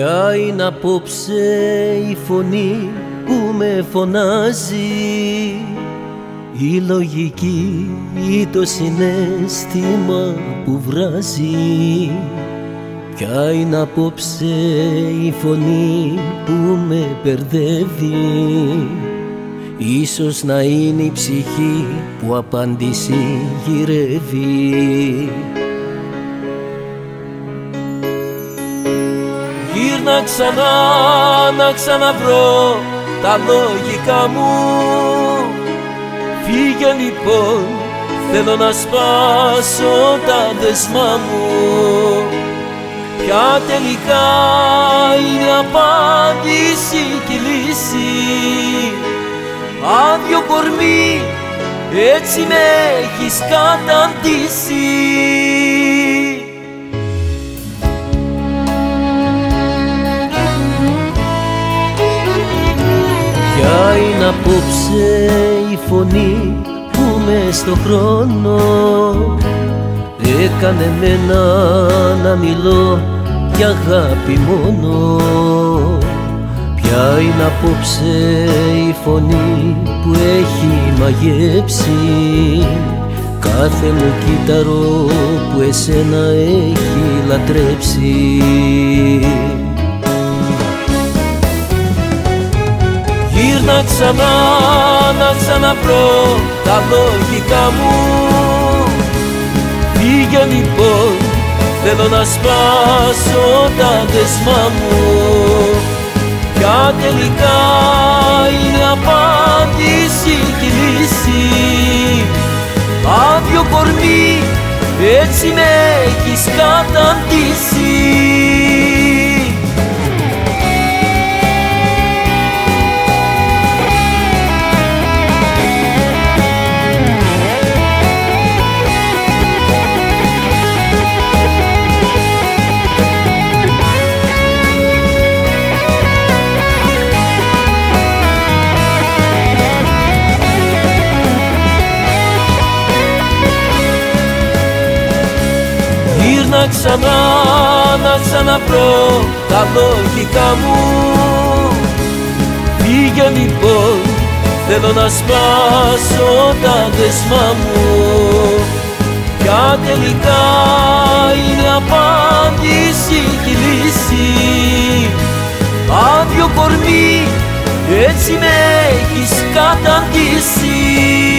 Ποια είναι απόψε η φωνή που με φωνάζει. Η λογική ή το συνέστημα που βράζει. Ποια είναι απόψε η φωνή που με μπερδεύει. Ίσως να είναι η ψυχή που απάντηση γυρεύει Γύρνα ξανά να ξαναβρω τα λογικά μου. Φύγε λοιπόν θέλω να σπάσω τα δεσμά μου. Ποια τελικά είναι η απάντηση και η λύση. Άδειο κορμί έτσι με έχεις καταντήσει απόψε η φωνή που με στο χρόνο έκανε μένα να μιλώ για αγάπη μόνο. Ποια είναι απόψε η φωνή που έχει μαγέψει κάθε μου κύτταρο που εσένα έχει λατρέψει Γύρνα ξανά να ξαναπρώ τα λογικά μου. Φύγε λοιπόν θέλω να σπάσω τα δεσμά μου. Ποια τελικά είναι απάντηση και λύση. Άδειο κορμί έτσι με έχεις καταντήσει Γύρνα ξανά να ξαναπρώ τα λογικά μου. Φύγε λοιπόν θέλω να σπάσω τα δεσμά μου. Ποια τελικά είναι απάντηση και λύση. Άδειο κορμί έτσι με έχεις καταντήσει